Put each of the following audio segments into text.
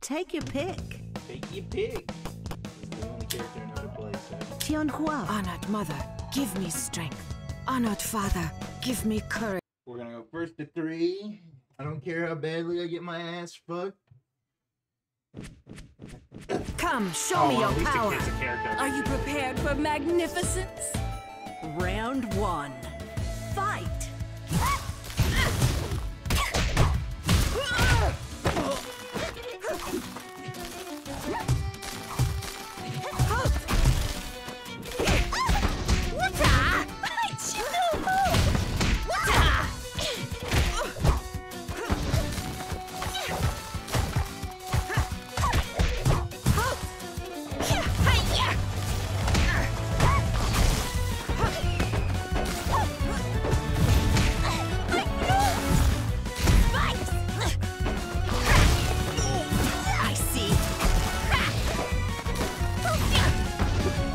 Take your pick. Take your pick. This is the only character I know to play, so. Tianhuo. Honored mother, give me strength. Honored father, give me courage. We're gonna go first to three. I don't care how badly I get my ass fucked. Come, show Oh, me well, your at least it power. gets a character. Are you prepared for magnificence? Round one.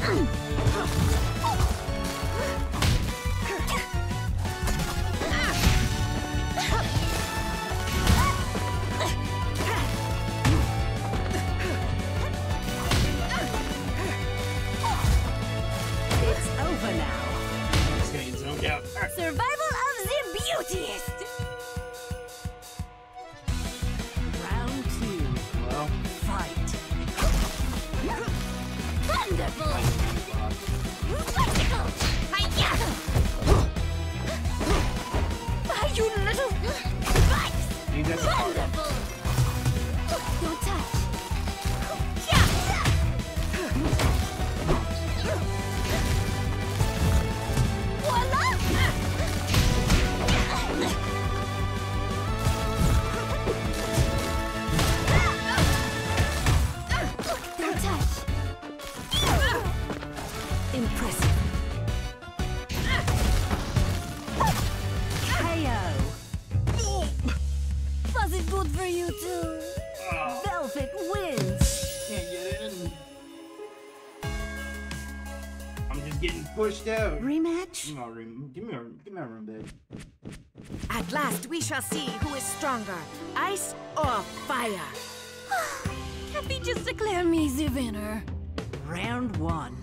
It's good for you too? Oh, Velvet wins! can't get in. I'm just getting pushed out. Rematch? Give me my room. Give me my, give me my room back. At last we shall see who is stronger, ice or fire. Can't we just declare me the winner? Round one.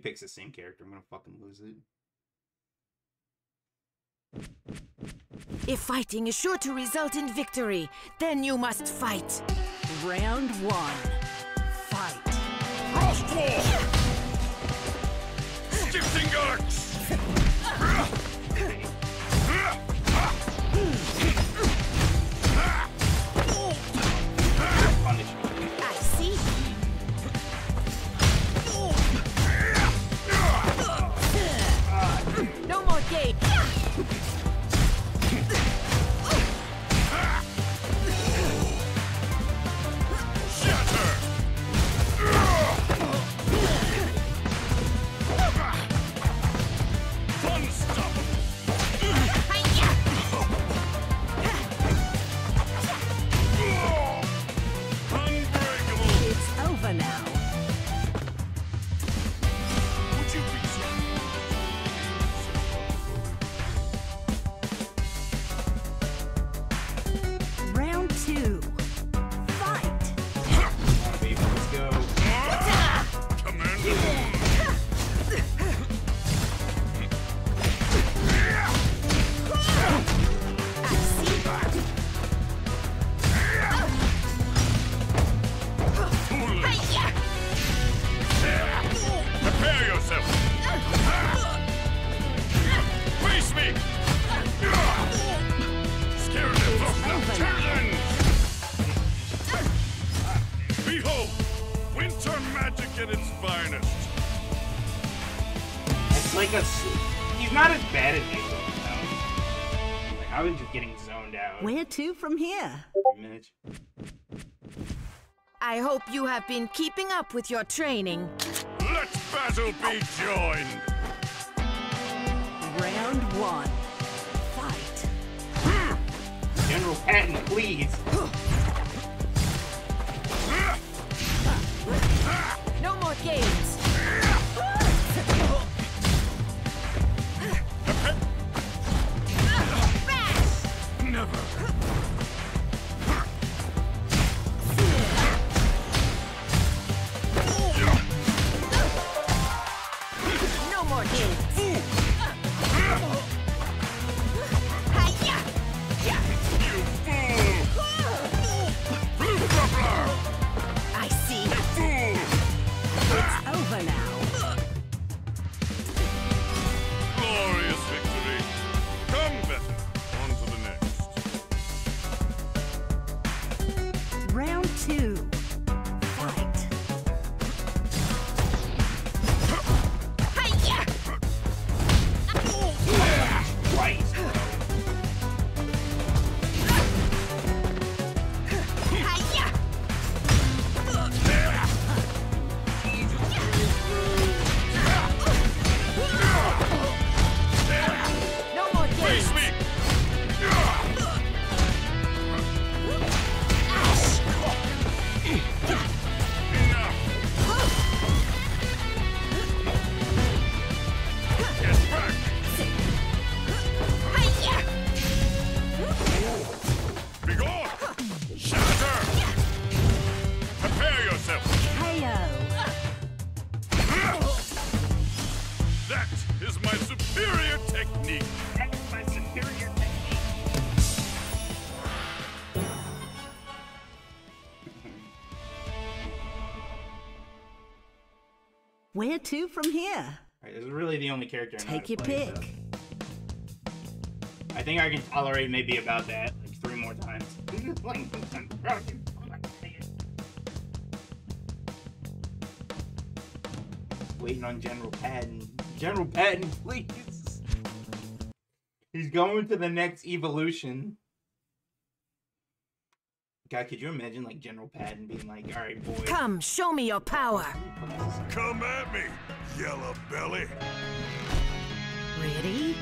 Picks the same character, I'm gonna fucking lose it. If fighting is sure to result in victory, then you must fight. Round one. Fight! Crossbow! Shifting arcs! yeah like a. s- He's not as bad as Halo. though. Like, I was just getting zoned out. Where to from here? I hope you have been keeping up with your training. Let battle be joined! Round one. Fight. General Patton, please. No more games. Never! Where to from here? Alright, this is really the only character I Take to your play, so- pick. I think I can tolerate maybe about that, like three more times. Waiting on General Patton. General Patton, please. He's going to the next evolution. God, could you imagine like General Patton being like, "All right, boys, Come, show me your power. Come at me, yellow belly! Ready?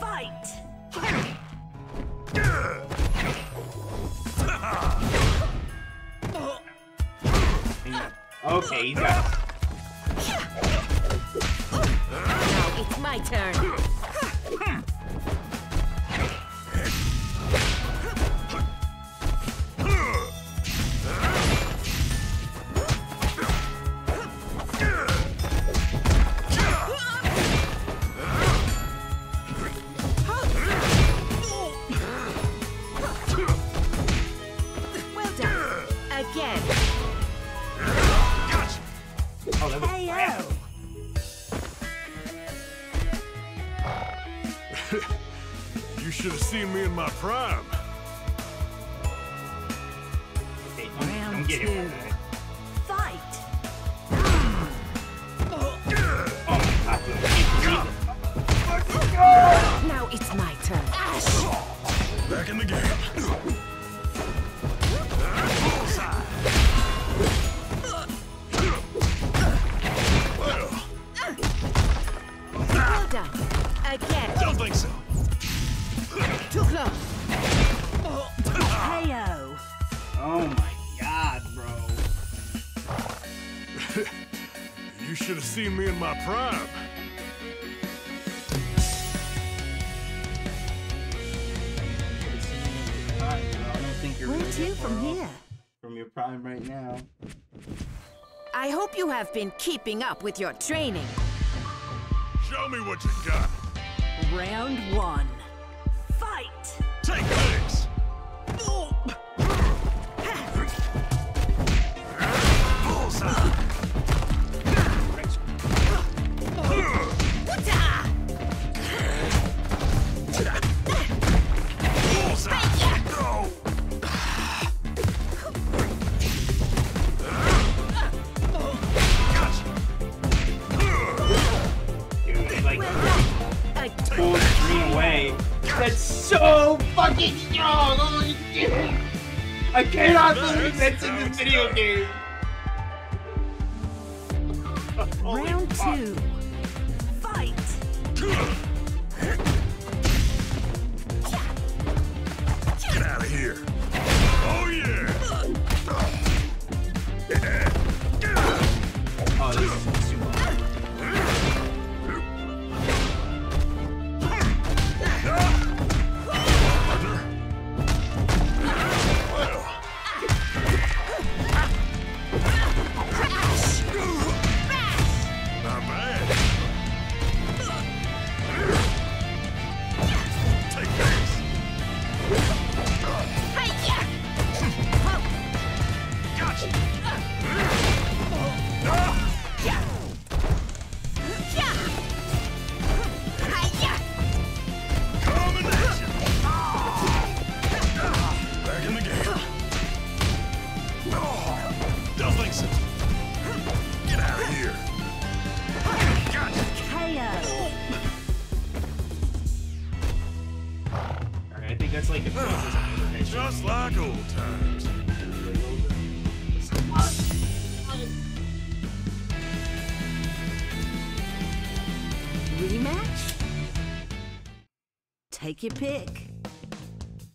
Fight. okay, he's got." Now it's my turn. My prime. In my prime. I don't think you're Where to from here? From your prime right now. I hope you have been keeping up with your training. Show me what you got. Round one. That's in this video game! Rematch? Take your pick.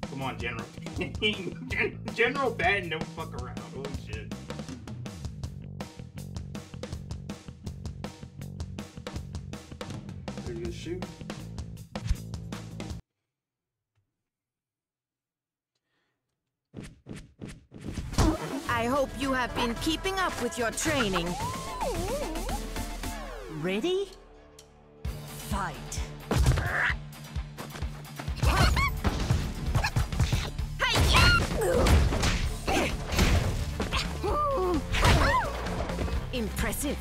Come on, General. Gen- General Patton, don't fuck around. Holy shit. Are you gonna shoot? I hope you have been keeping up with your training. Ready? Fight. Impressive.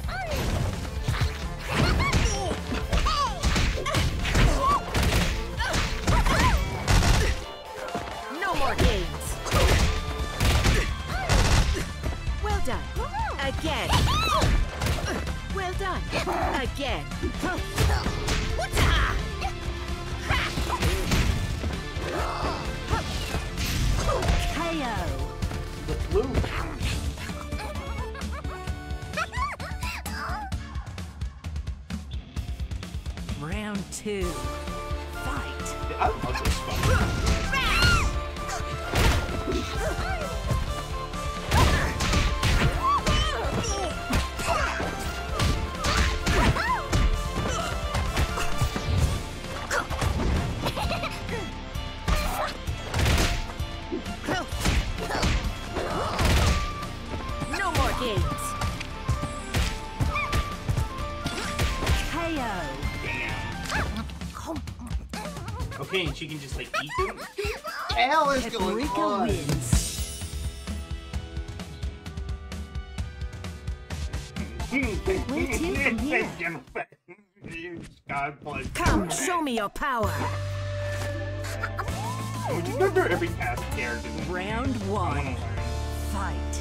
No more games. Well done. Again. Well done. Again. She can just like eat them? the hell is going on? wins. To from here? General Patton. God bless. Come, show me your power. Would you remember every past character? Round one. Fight.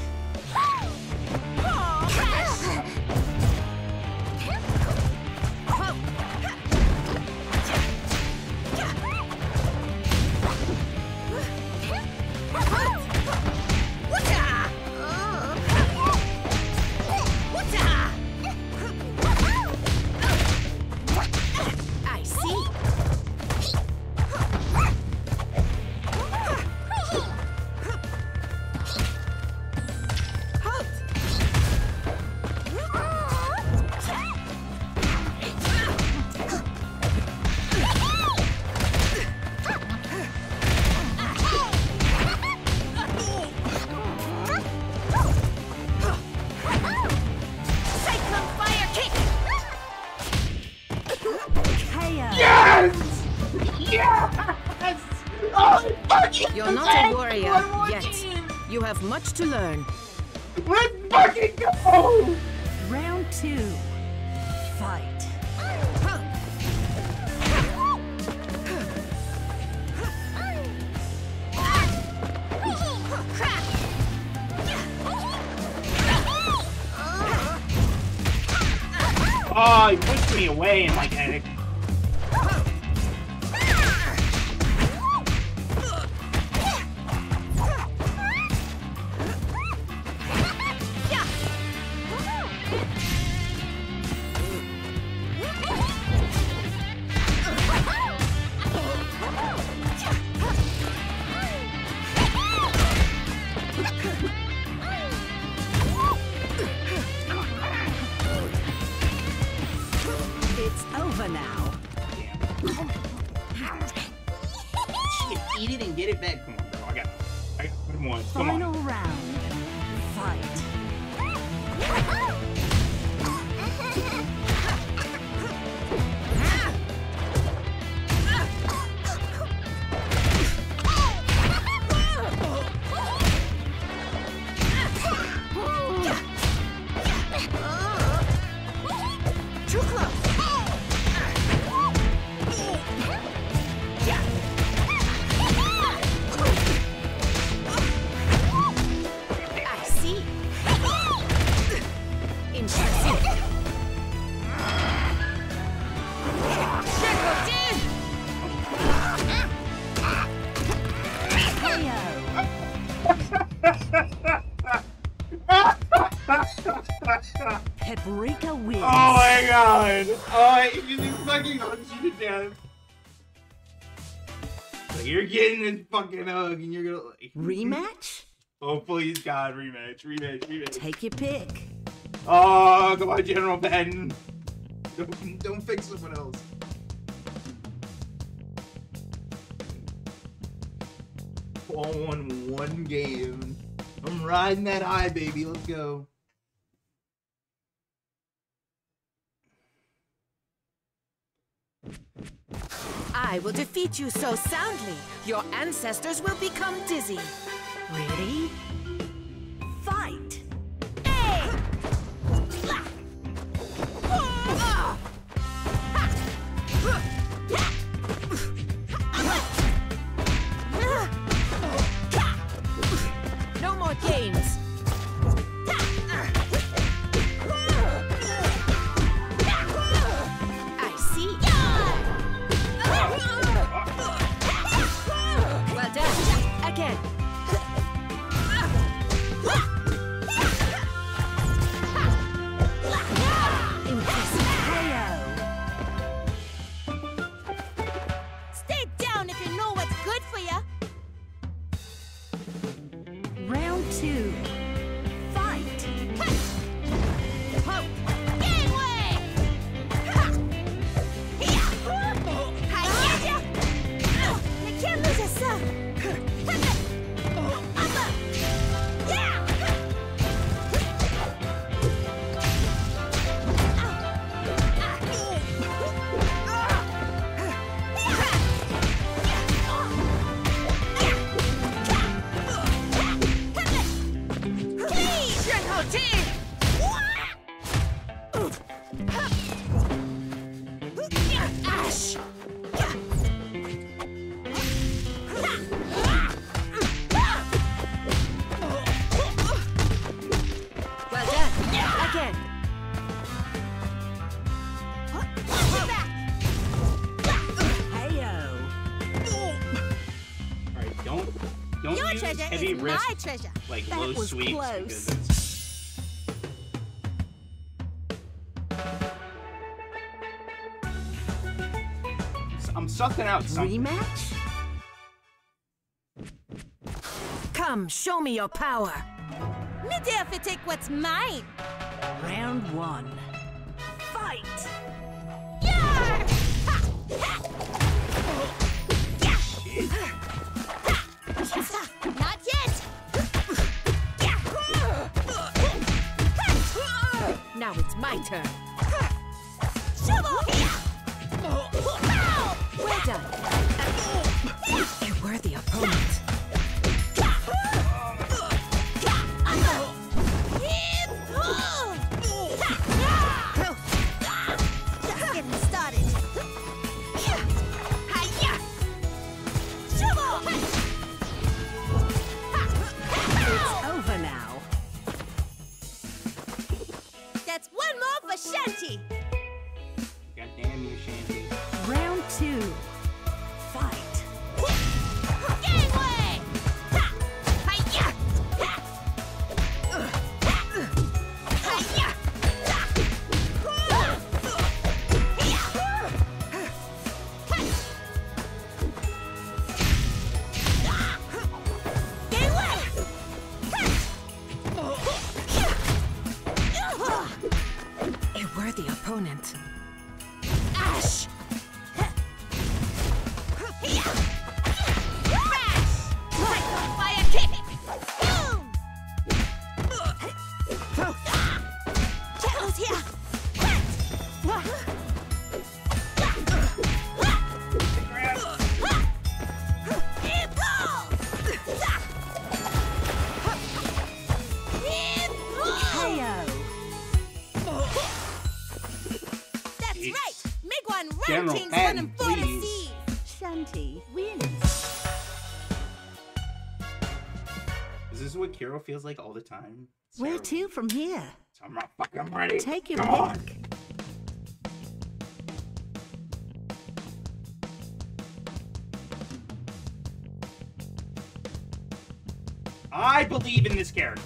Much to learn. Let's fucking go! Round two. Fight. Oh, he pushed me away and like please, God, rematch, rematch, rematch. Take your pick. Oh, come on, General Ben. Don't, don't fix someone else. All on one game. I'm riding that high, baby. Let's go. I will defeat you so soundly, your ancestors will become dizzy. Ready? Treasure. like That low was sweeps close. I'm sucking out something. Rematch? Come, show me your power. Me dare if you take what's mine. Round one. Now it's my turn. Well done. A worthy opponent. Feels like all the time? It's Where terrible. to from here? So I'm not fucking ready. Take your Come on. I believe in this character.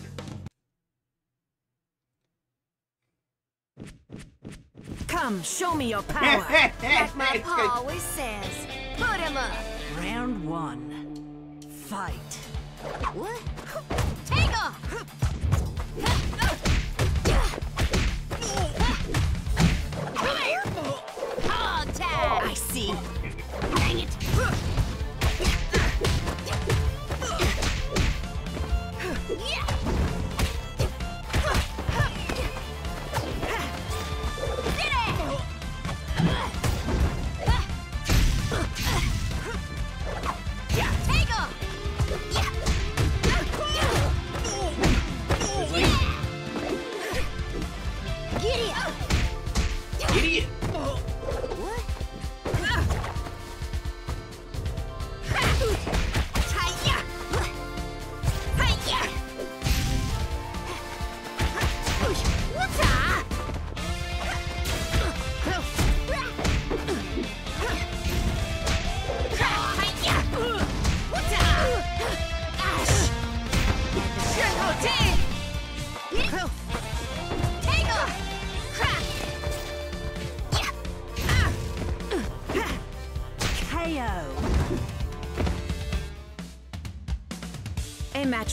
Come, show me your power. Like my It's pa always says, put him up. Round one. Fight. What? I see. Idiot.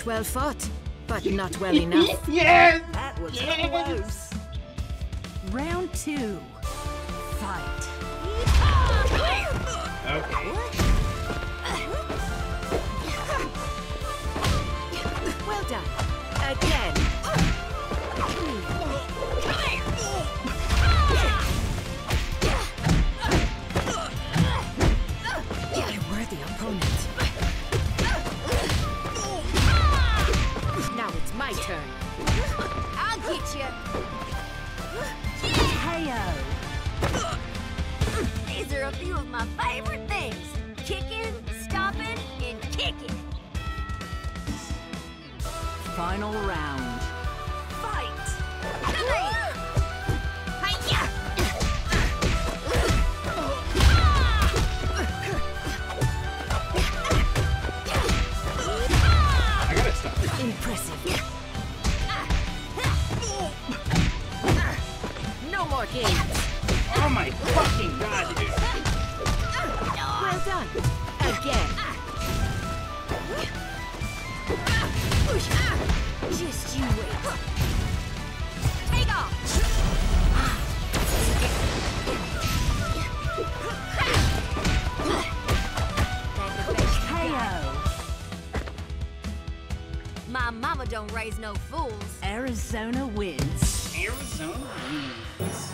Well fought, but not well enough. yes! That was Yes. close. Round two. Fight. Okay. My mama don't raise no fools. Arizona wins. Arizona wins.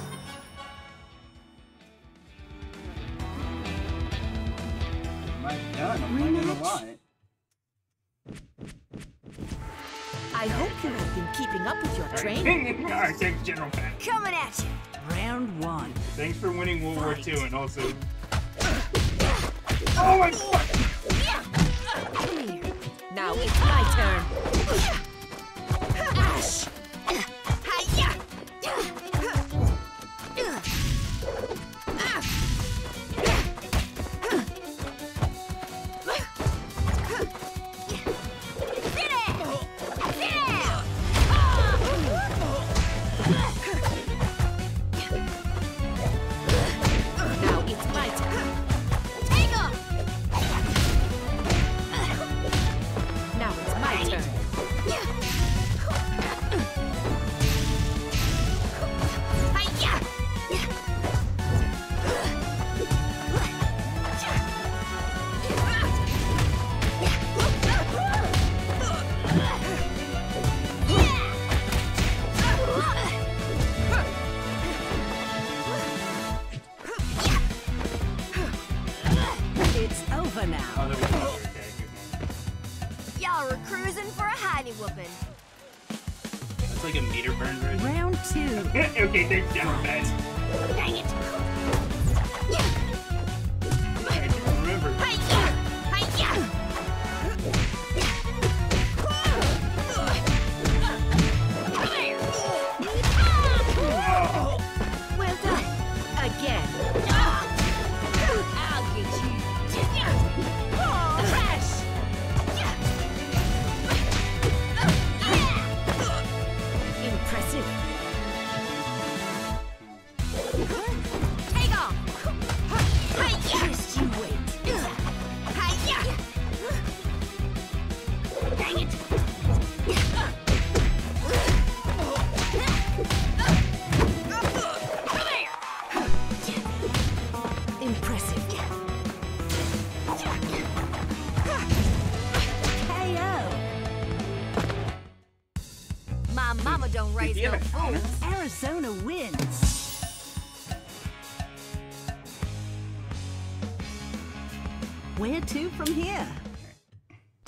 Am I? I'm not gonna lie. I hope you have been keeping up with your training. Alright, thanks, General Pat. Coming at you. Round one. Thanks for winning World War II and also. Oh my fuck! Now it's my turn. Ash.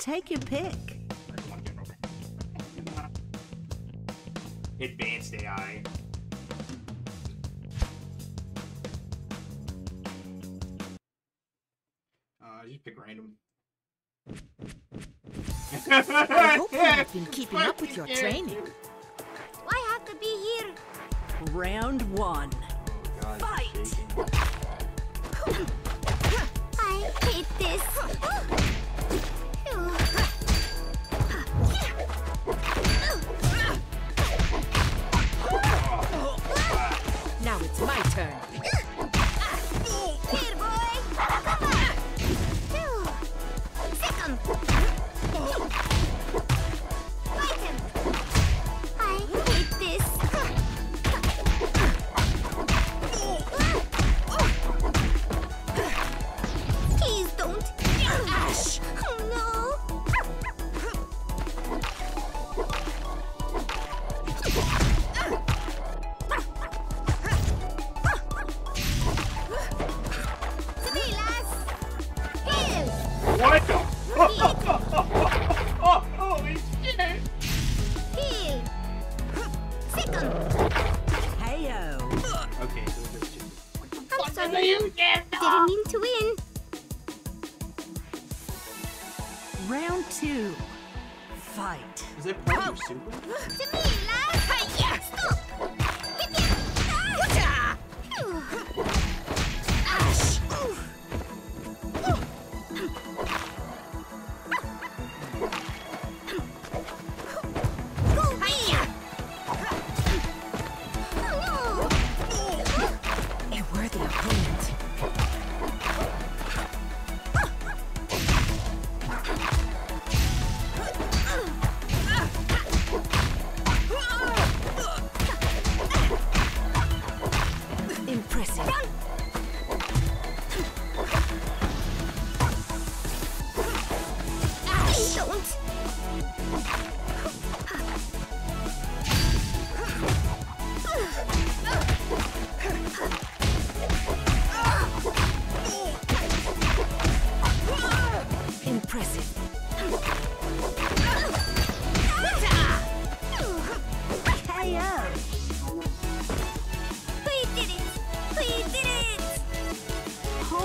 Take your pick. Advanced AI. Uh, just pick random. I hope you have been keeping up with your training.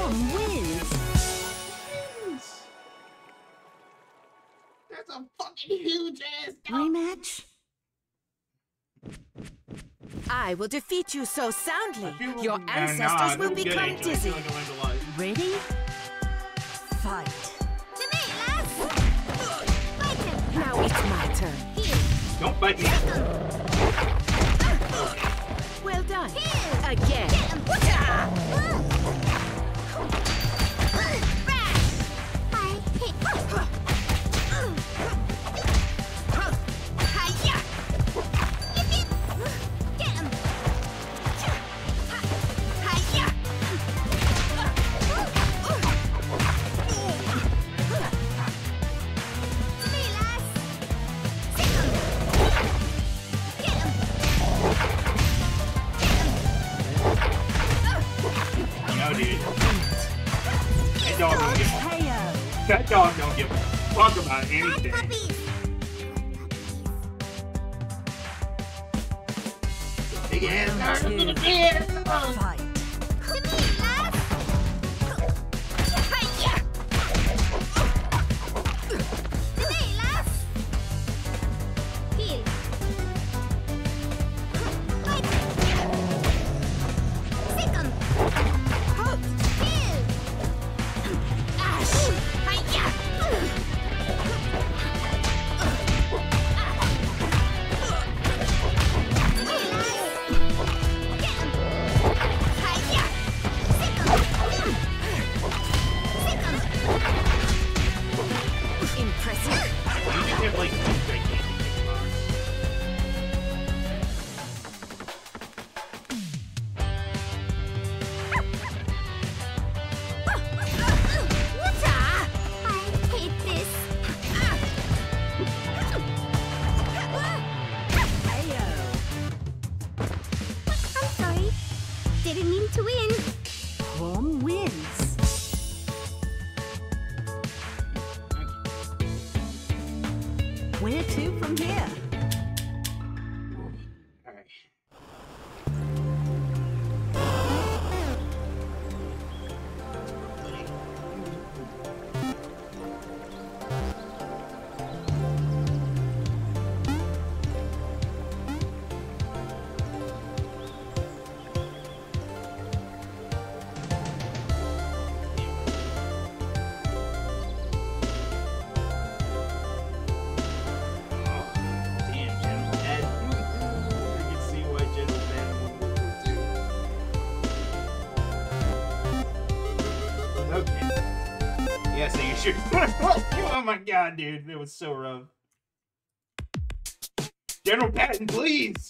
Wins. That's a fucking huge ass dog. Rematch. I will defeat you so soundly. Your ancestors will become dizzy. Ready? Fight. To me, lass. Fight him. Now it's my turn. Here. Don't bite me. Well done. Here. Again. talk about anything. Big ass to win. My god, dude, that was so rough. General Patton, please.